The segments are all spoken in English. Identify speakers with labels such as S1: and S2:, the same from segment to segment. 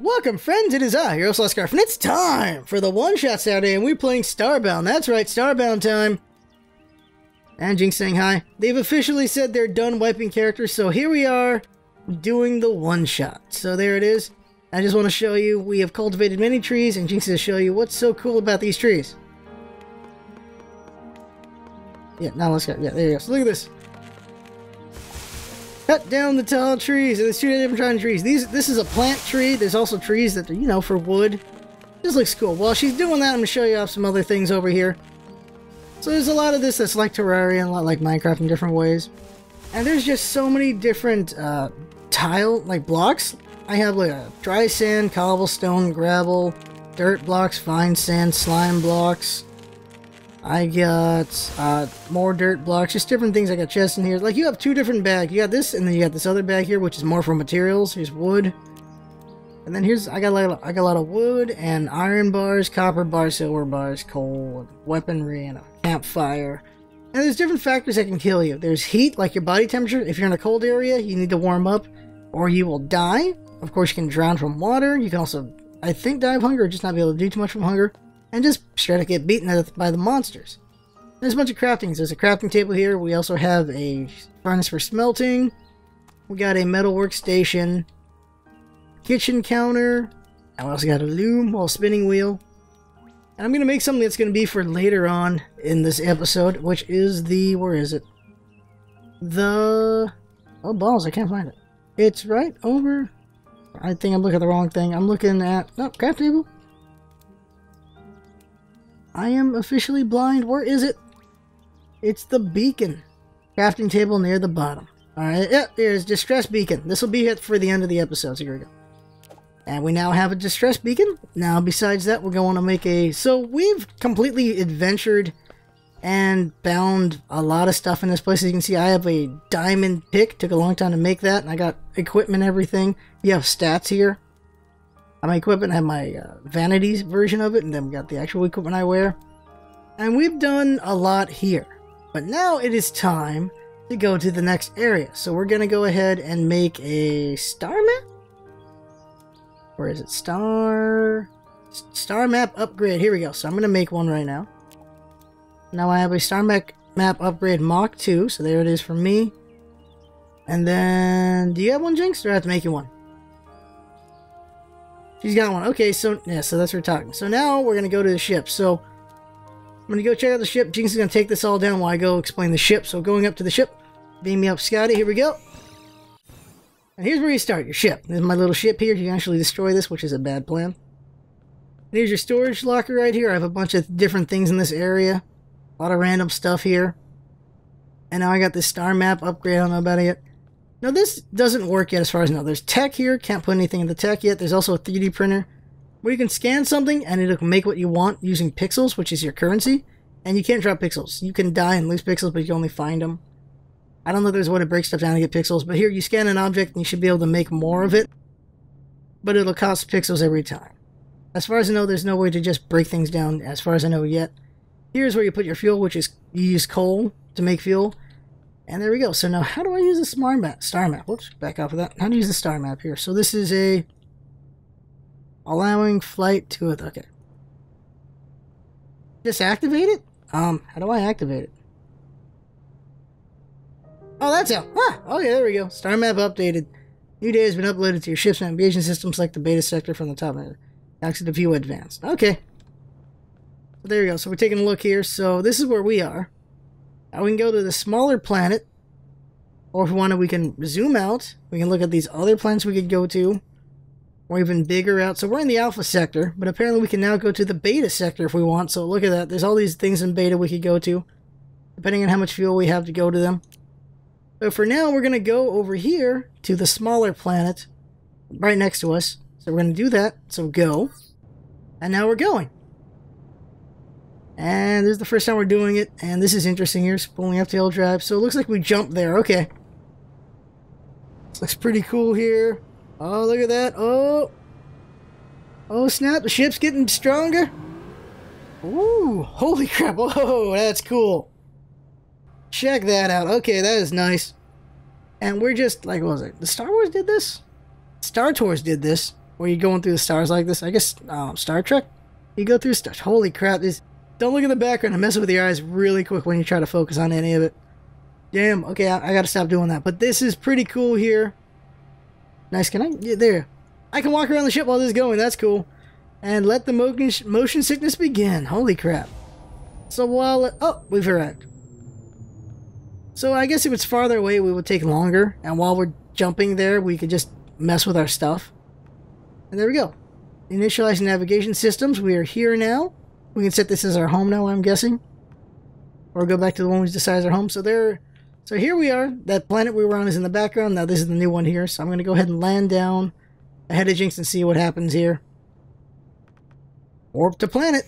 S1: Welcome, friends. It is I, Hero Scarf, and it's time for the One Shot Saturday, and we're playing Starbound. That's right, Starbound time. And Jynx saying hi. They've officially said they're done wiping characters, so here we are doing the one shot. So there it is. I just want to show you we have cultivated many trees, and Jynx is to show you what's so cool about these trees. Yeah, now let's go. Yeah, there you go. So look at this. Cut down the tall trees. And there's two different kind of trees. These, this is a plant tree. There's also trees that, are, you know, for wood. This looks cool. While she's doing that, I'm going to show you off some other things over here. So there's a lot of this that's like Terraria, and a lot like Minecraft in different ways. And there's just so many different uh, tile, like blocks. I have like a dry sand, cobblestone, gravel, dirt blocks, fine sand, slime blocks, I got uh, more dirt blocks, just different things. I got chests in here. Like you have two different bags. You got this, and then you got this other bag here, which is more for materials. Here's wood, and then here's I got like I got a lot of wood and iron bars, copper bars, silver bars, coal, weaponry, and a campfire. And there's different factors that can kill you. There's heat, like your body temperature. If you're in a cold area, you need to warm up, or you will die. Of course, you can drown from water. You can also, I think, die of hunger, or just not be able to do too much from hunger and just straight up get beaten by the monsters. There's a bunch of craftings. There's a crafting table here. We also have a furnace for smelting. We got a metal workstation, kitchen counter. I also got a loom, or spinning wheel. And I'm going to make something that's going to be for later on in this episode, which is the... Where is it? The... Oh, balls. I can't find it. It's right over... I think I'm looking at the wrong thing. I'm looking at... No, craft table. I am officially blind. Where is it? It's the beacon. Crafting table near the bottom. Alright, yeah, there's distress beacon. This will be it for the end of the episode, so here we go. And we now have a distress beacon. Now, besides that, we're going to make a... So, we've completely adventured and found a lot of stuff in this place. As you can see, I have a diamond pick. Took a long time to make that, and I got equipment everything. You have stats here my equipment. I have my uh, vanities version of it, and then we got the actual equipment I wear. And we've done a lot here. But now it is time to go to the next area. So we're going to go ahead and make a star map? Where is it? Star... Star map upgrade. Here we go. So I'm going to make one right now. Now I have a star map, map upgrade Mach 2. So there it is for me. And then... Do you have one, Jynx? Or do I have to make you one? She's got one. Okay, so yeah, so that's what we're talking. So now we're gonna go to the ship. So I'm gonna go check out the ship. Jynx is gonna take this all down while I go explain the ship. So going up to the ship, beam me up, Scotty. Here we go. And here's where you start your ship. Is my little ship here. You can actually destroy this, which is a bad plan. Here's your storage locker right here. I have a bunch of different things in this area. A lot of random stuff here. And now I got this star map upgrade. I don't know about it yet. Now this doesn't work yet as far as I know. There's tech here, can't put anything in the tech yet. There's also a 3D printer where you can scan something and it'll make what you want using pixels, which is your currency. And you can't drop pixels. You can die and lose pixels, but you can only find them. I don't know if there's a way to break stuff down to get pixels, but here you scan an object and you should be able to make more of it. But it'll cost pixels every time. As far as I know, there's no way to just break things down as far as I know yet. Here's where you put your fuel, which is you use coal to make fuel. And there we go. So now how do I use the star map? Star map. Whoops, back off of that. How do I use the star map here? So this is a allowing flight to it. Okay. Just activate it? Um, how do I activate it? Oh, that's how. Ah, okay, there we go. Star map updated. New data has been uploaded to your ship's navigation system. Select the beta sector from the top. Exit to view advanced. Okay. There we go. So we're taking a look here. So this is where we are. Now we can go to the smaller planet, or if we want to, we can zoom out. We can look at these other planets we could go to, or even bigger out. So we're in the alpha sector, but apparently we can now go to the beta sector if we want. So look at that. There's all these things in beta we could go to, depending on how much fuel we have to go to them. But for now, we're going to go over here to the smaller planet right next to us. So we're going to do that. So go. And now we're going. And this is the first time we're doing it, and this is interesting here, spooling FTL drive. So it looks like we jumped there, okay. Looks pretty cool here. Oh, look at that. Oh. Oh, snap, the ship's getting stronger. Ooh, holy crap. Oh, that's cool. Check that out. Okay, that is nice. And we're just, like, what was it? The Star Wars did this? Star Tours did this. where you're going through the stars like this. I guess um, Star Trek. You go through stars. Holy crap! This don't look at the background and mess with your eyes really quick when you try to focus on any of it. Damn. Okay, I, I gotta stop doing that. But this is pretty cool here. Nice. Can I? Yeah, there. I can walk around the ship while this is going. That's cool. And let the motion sickness begin. Holy crap. So while oh we've arrived. So I guess if it's farther away, we would take longer. And while we're jumping there, we could just mess with our stuff. And there we go. Initialize navigation systems. We are here now. We can set this as our home now, I'm guessing. Or go back to the one we decided our home. So there, so here we are. That planet we were on is in the background. Now this is the new one here. So I'm going to go ahead and land down ahead of Jynx and see what happens here. Warp to planet.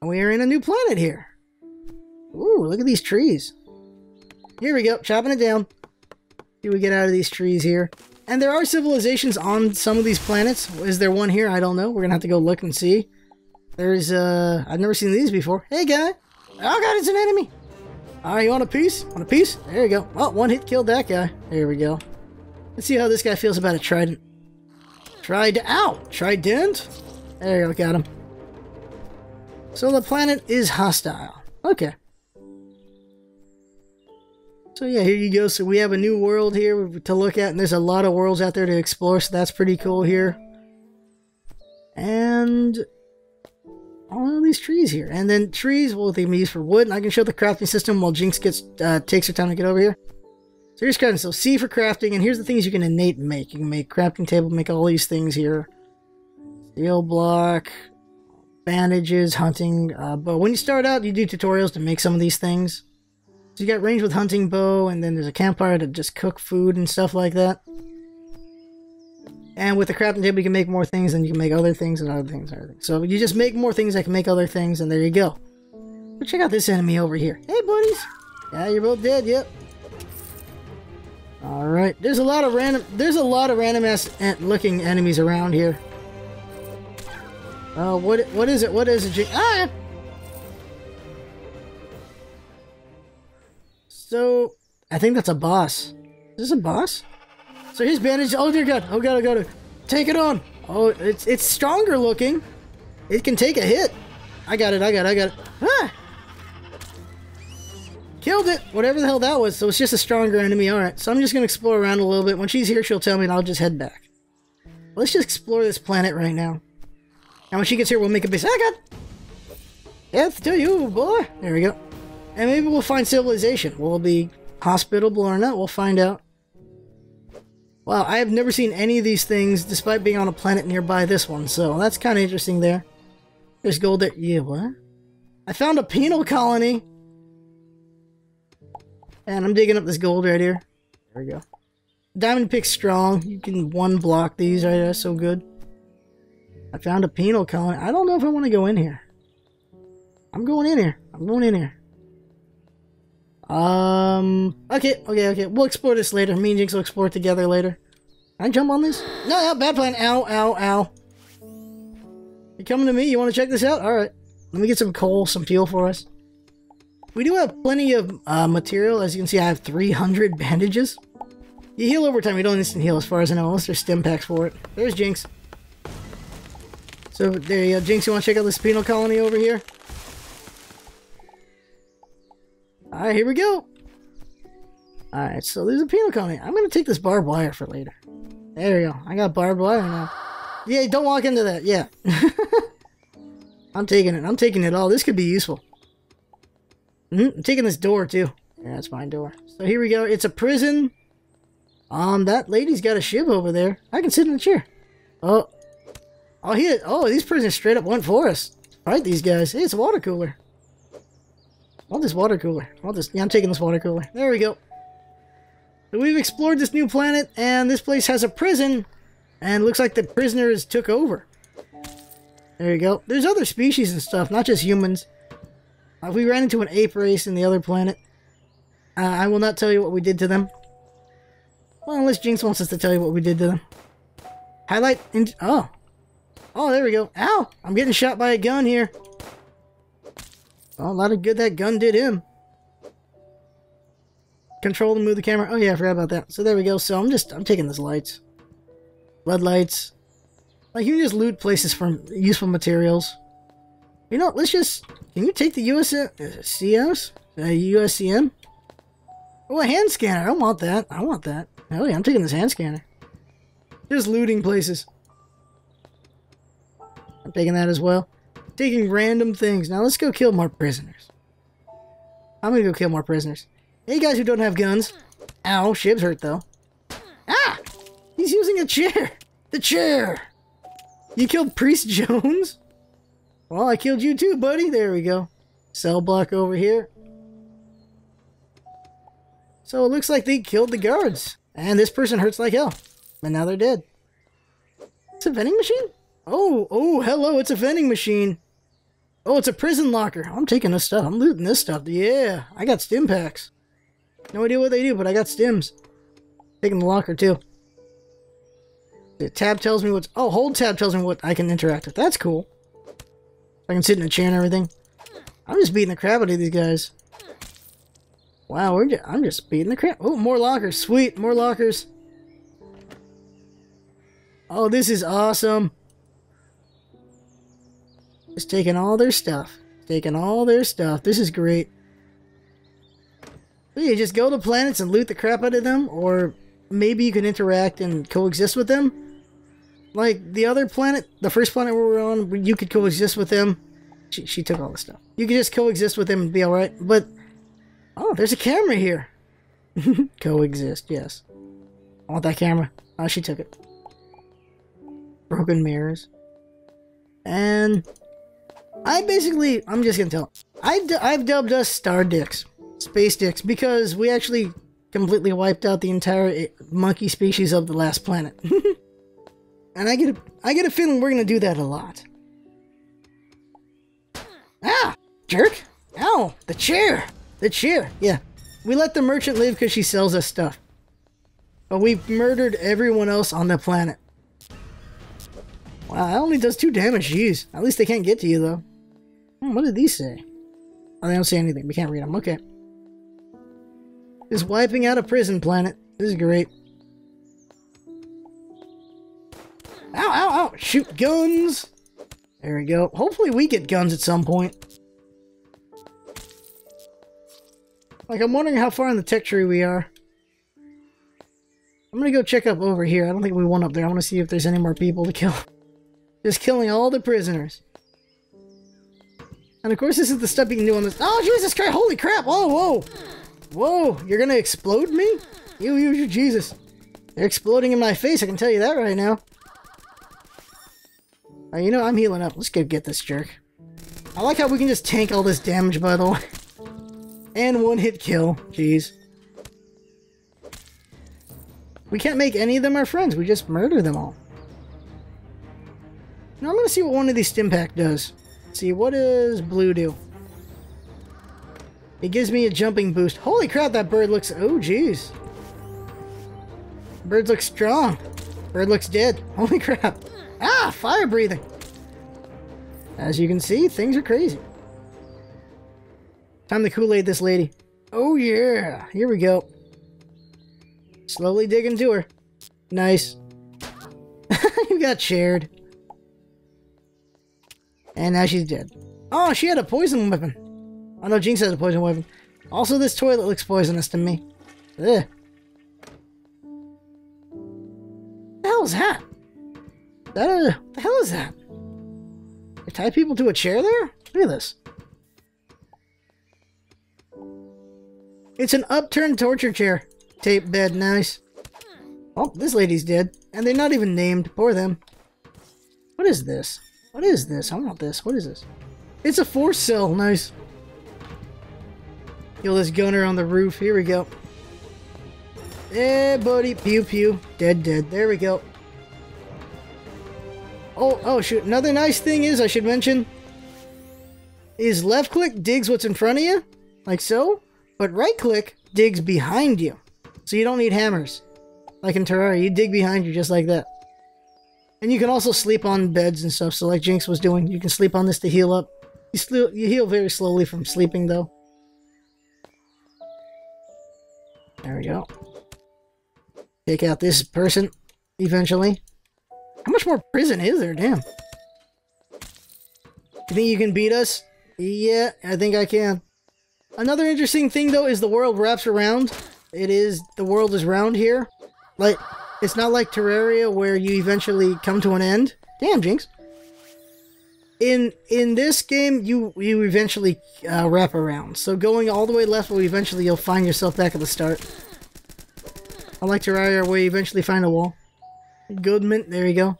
S1: And we are in a new planet here. Ooh, look at these trees. Here we go, chopping it down. See we get out of these trees here. And there are civilizations on some of these planets. Is there one here? I don't know. We're gonna have to go look and see. There's, uh, I've never seen these before. Hey, guy. Oh, God, it's an enemy. All right, you want a piece? Want a piece? There you go. Oh, one hit killed that guy. There we go. Let's see how this guy feels about a trident. Tried out. Trident? There you go, got him. So the planet is hostile. Okay. So yeah, here you go. So we have a new world here to look at, and there's a lot of worlds out there to explore, so that's pretty cool here. And all these trees here. And then trees, well, they can be used for wood, and I can show the crafting system while Jynx gets uh, takes her time to get over here. So here's crafting. So C for crafting, and here's the things you can innate make. You can make crafting table, make all these things here. Steel block, bandages, hunting. Uh, but when you start out, you do tutorials to make some of these things. So you got range with hunting bow, and then there's a campfire to just cook food and stuff like that. And with the crafting table, you can make more things, and you can make other things and other things and other things. So you just make more things that can make other things, and there you go. But check out this enemy over here. Hey, buddies. Yeah, you're both dead. Yep. All right. There's a lot of random. There's a lot of random ass looking enemies around here. Oh, what? What is it? What is it? Ah! So, I think that's a boss. Is this a boss? So his bandage. Oh dear God! Oh God! Oh God! Take it on! Oh, it's it's stronger looking. It can take a hit. I got it. I got it. I got it. Ah! Killed it! Whatever the hell that was. So it's just a stronger enemy. Alright, so I'm just gonna explore around a little bit. When she's here, she'll tell me and I'll just head back. Let's just explore this planet right now. And when she gets here, we'll make a base. I got... Death to you, boy! There we go. And maybe we'll find civilization. We'll be hospitable or not? We'll find out. Wow, I have never seen any of these things despite being on a planet nearby this one, so that's kind of interesting there. There's gold there. Yeah, what? I found a penal colony! And I'm digging up this gold right here. There we go. Diamond pick strong. You can one block these right there. So good. I found a penal colony. I don't know if I want to go in here. I'm going in here. I'm going in here. Um. Okay. Okay. Okay. We'll explore this later. Me and Jynx will explore together later. Can I jump on this? No. No. Bad plan. Ow. Ow. Ow. You coming to me? You want to check this out? All right. Let me get some coal, some fuel for us. We do have plenty of uh, material. As you can see, I have 300 bandages. You heal over time. You don't instant heal as far as I know, unless there's stim packs for it. There's Jynx. So there you go. Jynx, you want to check out this penal colony over here? Alright, here we go. Alright, so there's a penal colony. I'm going to take this barbed wire for later. There we go. I got barbed wire now. Yeah, don't walk into that. Yeah. I'm taking it. I'm taking it all. This could be useful. Mm -hmm. I'm taking this door too. Yeah, that's my door. So here we go. It's a prison. Um, that lady's got a ship over there. I can sit in the chair. Oh. Oh, here. Oh, these prisoners straight up went for us. Fight these guys. Hey, it's a water cooler. Want this water cooler. I want this. Yeah, I'm taking this water cooler. There we go. So we've explored this new planet, and this place has a prison, and looks like the prisoners took over. There you go. There's other species and stuff, not just humans. Uh, we ran into an ape race in the other planet. Uh, I will not tell you what we did to them. Well, unless Jynx wants us to tell you what we did to them. Highlight in- oh. Oh, there we go. Ow! I'm getting shot by a gun here. Oh, a lot of good that gun did him. Control to move the camera. Oh yeah, I forgot about that. So there we go. So I'm just, I'm taking those lights. Floodlights. Like, you can just loot places for useful materials. You know, let's just... Can you take the US... Uh, CS? Uh, USCM? Oh, a hand scanner. I don't want that. I want that. Oh yeah, I'm taking this hand scanner. Just looting places. I'm taking that as well. Taking random things. Now let's go kill more prisoners. I'm gonna go kill more prisoners. Hey guys who don't have guns. Ow, Shib's hurt though. Ah! He's using a chair! The chair! You killed Priest Jones? Well, I killed you too, buddy. There we go. Cell block over here. So it looks like they killed the guards. And this person hurts like hell. And now they're dead. It's a vending machine? Oh, oh, hello, it's a vending machine. Oh, it's a prison locker. I'm taking this stuff. I'm looting this stuff. Yeah, I got stim packs. No idea what they do, but I got stims. Taking the locker too. The tab tells me what's... Oh, hold tab tells me what I can interact with. That's cool. I can sit in a chair and everything. I'm just beating the crap out of these guys. Wow, we're just, I'm just beating the crap. Oh, more lockers. Sweet, more lockers. Oh, this is awesome. Just taking all their stuff. Taking all their stuff. This is great. So you just go to planets and loot the crap out of them, or maybe you can interact and coexist with them. Like the other planet, the first planet we were on, you could coexist with them. She, she took all the stuff. You could just coexist with them and be alright. But, oh, there's a camera here. coexist, yes. I want that camera. Oh, she took it. Broken mirrors. And I basically, I'm just gonna tell. I I've dubbed us Star Dicks, Space Dicks, because we actually completely wiped out the entire eh, monkey species of the last planet. and I get a, I get a feeling we're gonna do that a lot. Ah, jerk! Ow, the chair, the chair. Yeah, we let the merchant live because she sells us stuff, but we've murdered everyone else on the planet. Wow, that only does two damage. Jeez. At least they can't get to you, though. Hmm, what did these say? Oh, they don't say anything. We can't read them. Okay. Just wiping out a prison planet. This is great. Ow, ow, ow! Shoot guns! There we go. Hopefully we get guns at some point. Like, I'm wondering how far in the tech tree we are. I'm gonna go check up over here. I don't think we went up there. I want to see if there's any more people to kill. Just killing all the prisoners. And of course this is the stuff you can do on this- Oh, Jesus Christ! Holy crap! Oh, whoa! Whoa! You're gonna explode me? You, you, you, Jesus. They're exploding in my face, I can tell you that right now. Uh, you know, I'm healing up. Let's go get this jerk. I like how we can just tank all this damage, by the way. And one hit kill. Jeez. We can't make any of them our friends. We just murder them all. Now I'm gonna see what one of these Stimpak does. Let's see, what does blue do? It gives me a jumping boost. Holy crap, that bird looks... Oh, jeez. Bird looks strong. Bird looks dead. Holy crap. Ah, fire breathing. As you can see, things are crazy. Time to Kool-Aid this lady. Oh, yeah. Here we go. Slowly dig into her. Nice. you got shared. And now she's dead. Oh, she had a poison weapon. I know Jynx has a poison weapon. Also, this toilet looks poisonous to me. Ugh. The hell is that? That uh, the hell is that? They tie people to a chair there? Look at this. It's an upturned torture chair. Tape bed, nice. Oh, this lady's dead. And they're not even named. Poor them. What is this? What is this? I want this. What is this? It's a force cell. Nice. Kill this gunner on the roof. Here we go. Yeah, buddy. Pew pew. Dead, dead. There we go. Oh, oh, shoot. Another nice thing is, I should mention, is left click digs what's in front of you, like so, but right click digs behind you. So you don't need hammers. Like in Terraria, you dig behind you just like that. And you can also sleep on beds and stuff. So like Jynx was doing, you can sleep on this to heal up. You, you heal very slowly from sleeping though. There we go. Take out this person eventually. How much more prison is there? Damn. You think you can beat us? Yeah, I think I can. Another interesting thing, though, is the world wraps around. It is, the world is round here. Like, it's not like Terraria where you eventually come to an end. Damn, Jynx. In in this game, you you eventually uh, wrap around. So going all the way left will eventually you'll find yourself back at the start. I like Terraria where you eventually find a wall. Goodman, there you go.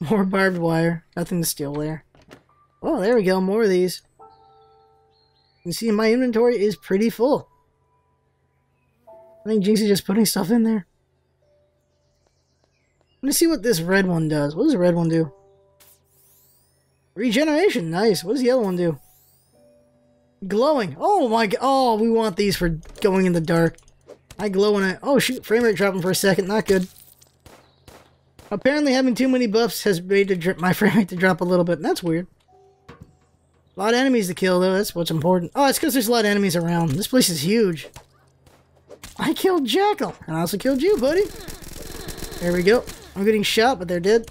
S1: More barbed wire. Nothing to steal there. Oh, there we go. More of these. You see, my inventory is pretty full. I think Jynx is just putting stuff in there. Let me see what this red one does. What does the red one do? Regeneration, nice. What does the other one do? Glowing. Oh my god. Oh, we want these for going in the dark. I glow when I... Oh shoot, frame rate dropping for a second. Not good. Apparently having too many buffs has made my frame rate to drop a little bit. That's weird. A lot of enemies to kill though. That's what's important. Oh, it's because there's a lot of enemies around. This place is huge. I killed Jackal. And oh, I also killed you, buddy. There we go. I'm getting shot, but they're dead.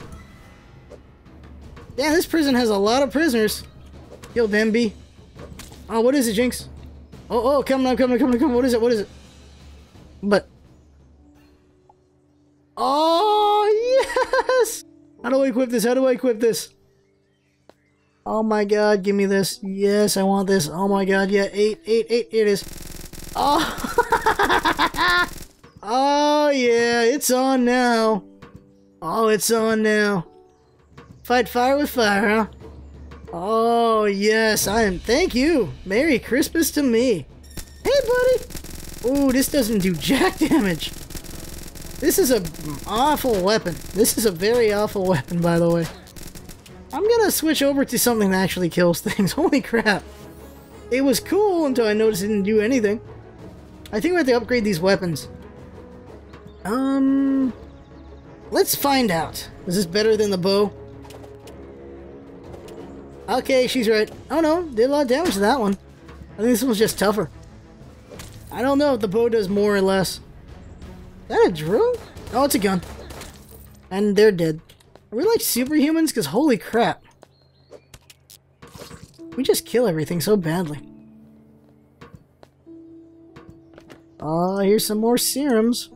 S1: Damn, this prison has a lot of prisoners. Kill Demby. Oh, what is it, Jynx? Oh, oh, coming, I'm coming, coming, coming. What is it? What is it? But. Oh, yes! How do I equip this? How do I equip this? Oh my god, give me this. Yes, I want this. Oh my god, yeah, eight, eight, eight, it is. Oh! oh, yeah, it's on now. Oh, it's on now. Fight fire with fire, huh? Oh, yes, I am. Thank you. Merry Christmas to me. Hey, buddy. Ooh, this doesn't do jack damage. This is a awful weapon. This is a very awful weapon, by the way. I'm gonna switch over to something that actually kills things. Holy crap. It was cool until I noticed it didn't do anything. I think we have to upgrade these weapons. Um... Let's find out. Is this better than the bow? Okay, she's right. Oh no, did a lot of damage to that one. I think this one's just tougher. I don't know if the bow does more or less. Is that a drill? Oh, it's a gun. And they're dead. Are we like superhumans? Because holy crap. We just kill everything so badly. Oh, here's some more serums.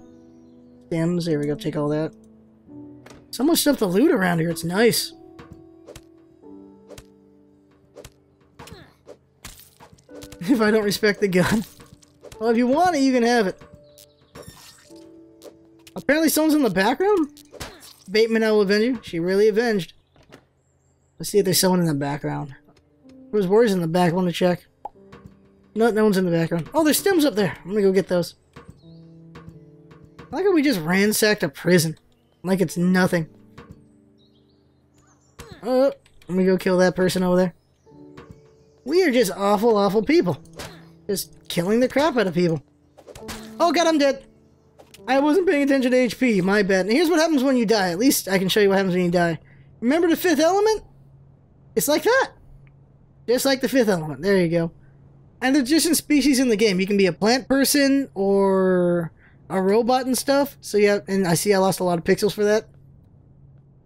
S1: Stems, there we go, take all that. So much stuff to loot around here, it's nice. if I don't respect the gun. Well, if you want it, you can have it. Apparently someone's in the background? Bateman, I will avenge you. She really avenged. Let's see if there's someone in the background. There's words in the back. I want to check. No, no one's in the background. Oh, there's stems up there. I'm gonna go get those. I like how we just ransacked a prison. Like it's nothing. Oh, let me go kill that person over there. We are just awful, awful people. Just killing the crap out of people. Oh god, I'm dead. I wasn't paying attention to HP, my bad. And here's what happens when you die. At least I can show you what happens when you die. Remember the fifth element? It's like that. Just like the fifth element. There you go. And there's different species in the game. You can be a plant person or a robot and stuff. So yeah, and I see I lost a lot of pixels for that.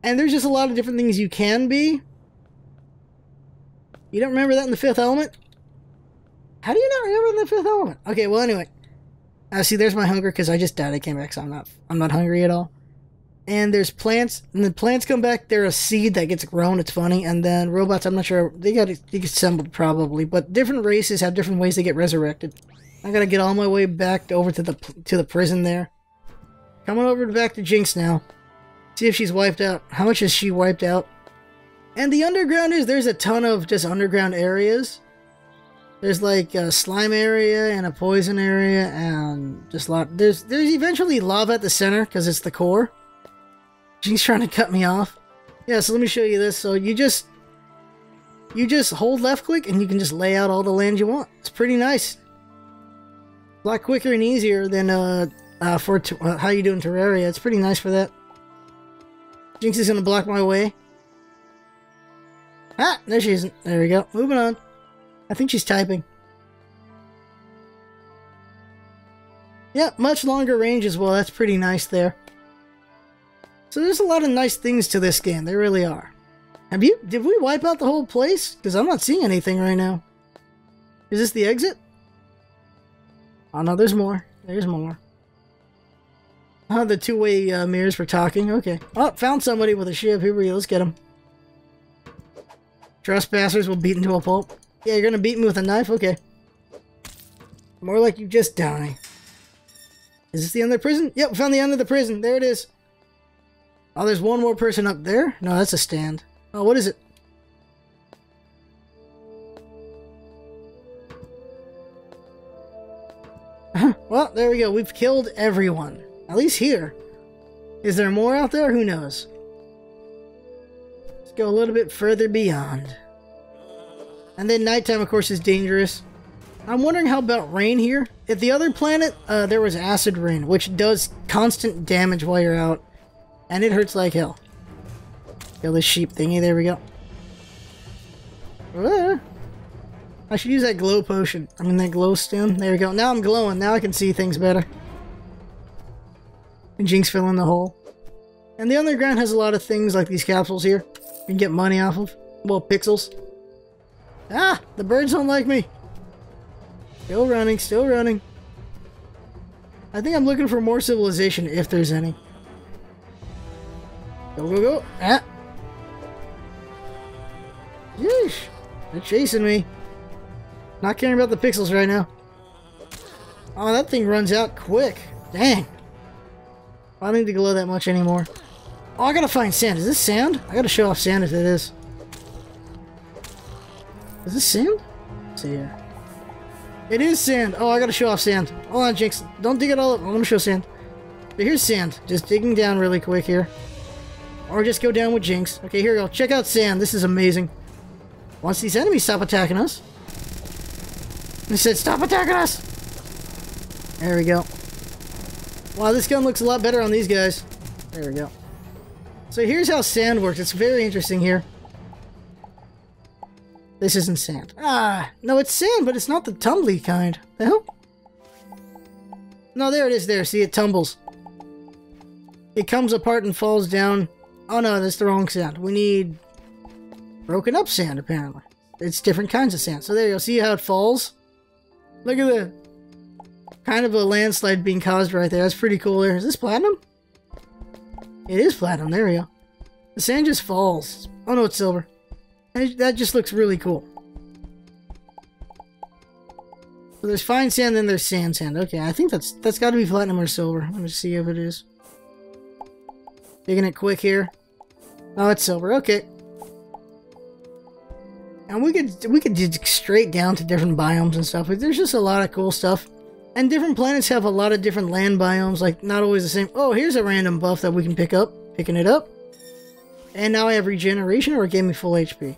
S1: And there's just a lot of different things you can be. You don't remember that in the fifth element? How do you not remember in the fifth element? Okay, well anyway. Uh, see, there's my hunger because I just died. I came back, so I'm not. I'm not hungry at all. And there's plants, and the plants come back. They're a seed that gets grown. It's funny. And then robots. I'm not sure. They got assembled probably, but different races have different ways they get resurrected. I gotta get all my way back over to the to the prison there. Coming over back to Jynx now. See if she's wiped out. How much is she wiped out? And the underground is, there's a ton of just underground areas. There's like a slime area and a poison area and just lot. There's, there's eventually lava at the center because it's the core. She's trying to cut me off. Yeah, so let me show you this. So you just, you just hold left click and you can just lay out all the land you want. It's pretty nice. A lot quicker and easier than uh, uh for uh, how you do in Terraria. It's pretty nice for that. Jynx is gonna block my way. Ah, there she isn't. There we go. Moving on. I think she's typing. Yeah, much longer range as well. That's pretty nice there. So there's a lot of nice things to this game. There really are. Have you? Did we wipe out the whole place? Because I'm not seeing anything right now. Is this the exit? Oh no, there's more. There's more. Oh, the two-way uh, mirrors for talking. Okay. Oh, found somebody with a ship. Here we go. Let's get him. Trespassers will beat into a pulp. Yeah, you're gonna beat me with a knife? Okay. More like you just die. Is this the end of the prison? Yep, found the end of the prison. There it is. Oh, there's one more person up there? No, that's a stand. Oh, what is it? well, there we go. We've killed everyone. At least here. Is there more out there? Who knows? Let's go a little bit further beyond. And then nighttime, of course, is dangerous. I'm wondering how about rain here? At the other planet, uh, there was acid rain, which does constant damage while you're out. And it hurts like hell. Kill this sheep thingy, there we go. I should use that glow potion. I mean that glow stem. There we go. Now I'm glowing. Now I can see things better. And Jynx fill in the hole. And the underground has a lot of things like these capsules here. You can get money off of. Well, pixels. Ah! The birds don't like me. Still running, still running. I think I'm looking for more civilization, if there's any. Go, go, go. Ah! Yeesh! They're chasing me. Not caring about the pixels right now. Oh, that thing runs out quick. Dang. I don't need to glow that much anymore. Oh, I gotta find sand. Is this sand? I gotta show off sand if it is. Is this sand? Let's see here. It is sand. Oh, I gotta show off sand. Hold on, Jynx. Don't dig it all up. I'm gonna show sand. But here's sand. Just digging down really quick here. Or just go down with Jynx. Okay, here we go. Check out sand. This is amazing. Once these enemies stop attacking us. They said, stop attacking us! There we go. Wow, this gun looks a lot better on these guys. There we go. So here's how sand works. It's very interesting here. This isn't sand. Ah, no, it's sand, but it's not the tumbly kind. The hell? No, there it is there. See, it tumbles. It comes apart and falls down. Oh no, that's the wrong sand. We need broken up sand, apparently. It's different kinds of sand. So there you go. See how it falls? Look at that. kind of a landslide being caused right there. That's pretty cool there. Is this platinum? It is platinum. There we go. The sand just falls. Oh no, it's silver. That just looks really cool. So there's fine sand, then there's sand sand. Okay, I think that's that's got to be platinum or silver. Let me see if it is. Digging it quick here. Oh, it's silver. Okay. And we could we could dig straight down to different biomes and stuff. There's just a lot of cool stuff. And different planets have a lot of different land biomes, like not always the same. Oh, here's a random buff that we can pick up. Picking it up. And now I have regeneration or it gave me full HP.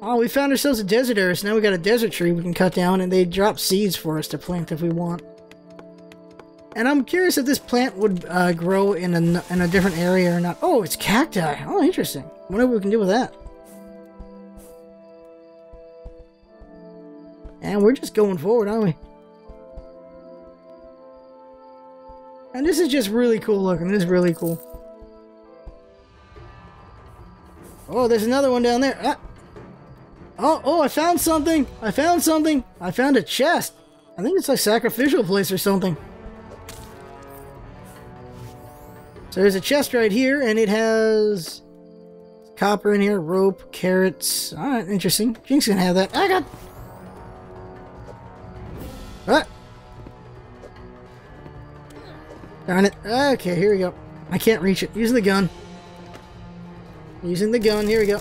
S1: Oh, we found ourselves a desert area, so now we got a desert tree we can cut down, and they drop seeds for us to plant if we want. And I'm curious if this plant would uh, grow in a, in a different area or not. Oh, it's cacti. Oh, interesting. Wonder what we can do with that. And we're just going forward, aren't we? And this is just really cool looking. This is really cool. Oh, there's another one down there. Ah. Oh, oh, I found something. I found something. I found a chest. I think it's like sacrificial place or something. So there's a chest right here, and it has copper in here, rope, carrots. Alright, interesting. Jinx can have that. I got... What? Darn it. Okay, here we go. I can't reach it. Using the gun. Using the gun. Here we go.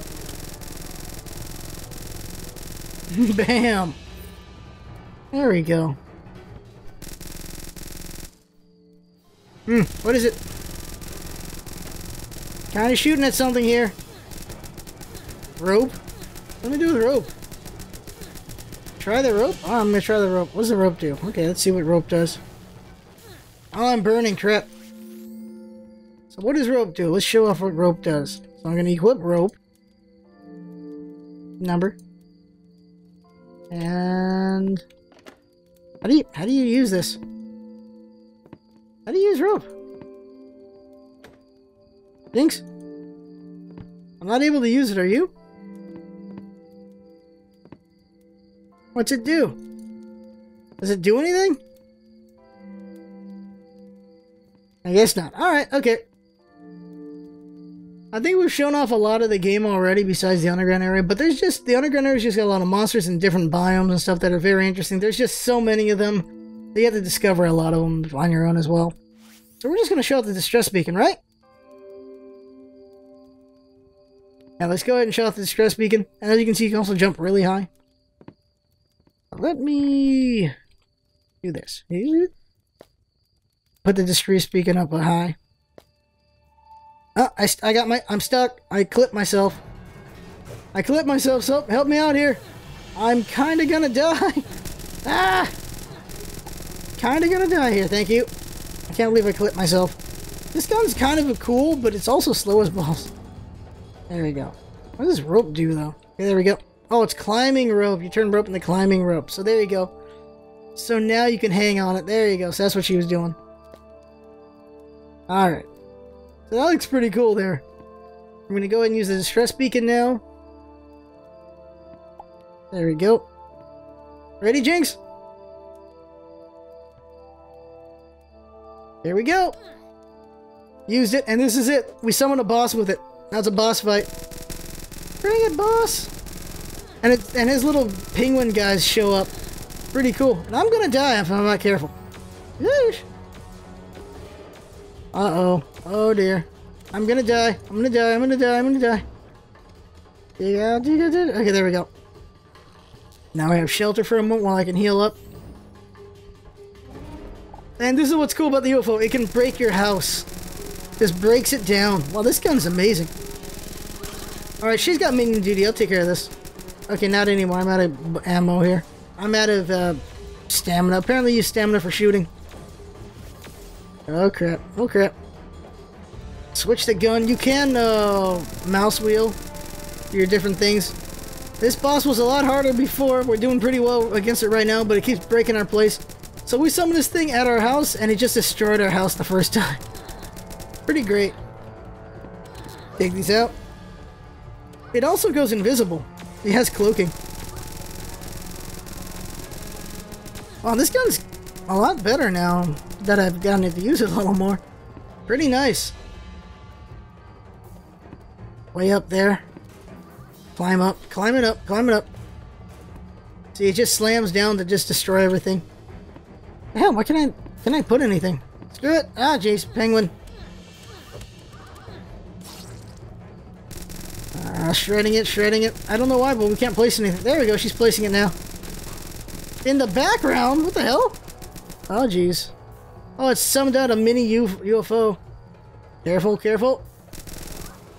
S1: Bam! There we go. Hmm, what is it? Kinda shooting at something here. Rope? Do I do with rope? Try the rope? Oh, I'm gonna try the rope. What does the rope do? Okay, let's see what rope does. Oh, I'm burning crap. So what does rope do? Let's show off what rope does. So I'm gonna equip rope. Number. And how do you how do you use this? How do you use rope? Jynx? I'm not able to use it, are you? What's it do? Does it do anything? I guess not. Alright, okay. I think we've shown off a lot of the game already besides the underground area, but there's just, the underground area's just got a lot of monsters and different biomes and stuff that are very interesting. There's just so many of them. You have to discover a lot of them on your own as well. So we're just going to show out the distress beacon, right? Now let's go ahead and show off the distress beacon. And as you can see, you can also jump really high. Let me do this. Put the distress beacon up high. Oh, I, I got my, I'm stuck. I clipped myself. I clipped myself, so help me out here. I'm kind of gonna die. ah! Kind of gonna die here, thank you. I can't believe I clipped myself. This gun's kind of cool, but it's also slow as balls. There we go. What does this rope do, though? Okay, there we go. Oh, it's climbing rope. You turn rope into climbing rope. So there you go. So now you can hang on it. There you go. So that's what she was doing. Alright. So that looks pretty cool there. I'm going to go ahead and use the distress beacon now. There we go. Ready, Jynx? Here we go. Used it, and this is it. We summoned a boss with it. That's a boss fight. Bring it, boss! And it, and his little penguin guys show up. Pretty cool. And I'm gonna die if I'm not careful. Yeesh. Uh-oh. Oh dear. I'm gonna die. I'm gonna die. I'm gonna die. I'm gonna die. Okay, there we go. Now I have shelter for a moment while I can heal up. And this is what's cool about the UFO. It can break your house. Just breaks it down. Wow, this gun's amazing. Alright, she's got minion duty. I'll take care of this. Okay, not anymore. I'm out of ammo here. I'm out of uh, stamina. Apparently use stamina for shooting. Oh crap. Oh crap. Switch the gun. You can uh, mouse wheel your different things. This boss was a lot harder before. We're doing pretty well against it right now, but it keeps breaking our place. So we summoned this thing at our house, and it just destroyed our house the first time. Pretty great. Take these out. It also goes invisible. It has cloaking. Wow, this gun's a lot better now that I've gotten to use it a little more. Pretty nice. Way up there. Climb up. Climb it up. Climb it up. See, it just slams down to just destroy everything. Hell, why can I... Can I put anything? Screw it. Ah, jeez. Penguin. Uh, shredding it, shredding it. I don't know why, but we can't place anything. There we go, she's placing it now. In the background? What the hell? Oh, jeez. Oh, it's summoned out a mini UFO. Careful, careful.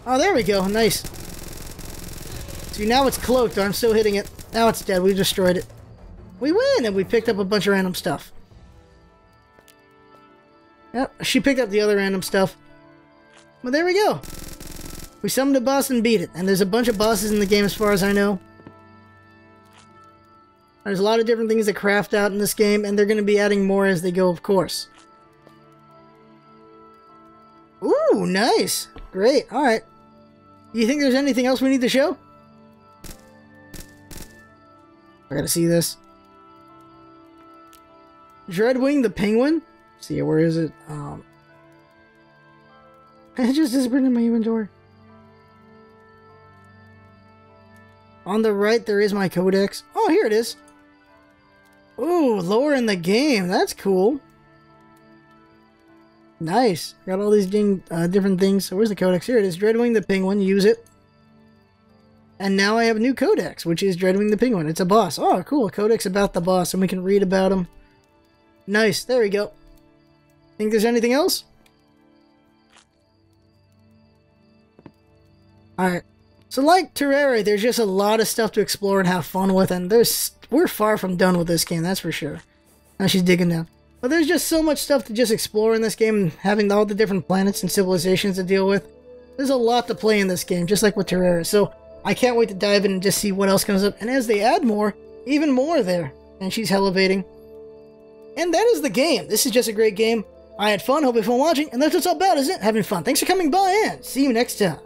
S1: Oh, there we go. Nice. See, now it's cloaked. I'm still hitting it. Now it's dead. We destroyed it. We win, and we picked up a bunch of random stuff. Yep, she picked up the other random stuff. Well, there we go. We summoned a boss and beat it, and there's a bunch of bosses in the game as far as I know. There's a lot of different things to craft out in this game, and they're going to be adding more as they go, of course. Ooh, nice. Great. All right. You think there's anything else we need to show? I gotta see this. Dreadwing the Penguin? See, where is it? Um, it just disappeared in my inventory. On the right, there is my codex. Oh, here it is. Ooh, lower in the game. That's cool. Nice. Got all these ding, uh, different things. So where's the codex? Here it is. Dreadwing the Penguin. Use it. And now I have a new codex, which is Dreadwing the Penguin. It's a boss. Oh, cool. Codex about the boss, and we can read about him. Nice. There we go. Think there's anything else? Alright. So like Terraria, there's just a lot of stuff to explore and have fun with, and there's we're far from done with this game, that's for sure. Now she's digging down. But there's just so much stuff to just explore in this game, having all the different planets and civilizations to deal with. There's a lot to play in this game, just like with Terraria. So I can't wait to dive in and just see what else comes up. And as they add more, even more there. And she's elevating. And that is the game. This is just a great game. I had fun, hope you fun watching, and that's what's all about, isn't it? Having fun. Thanks for coming by, and see you next time.